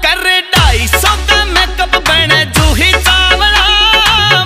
Carrera.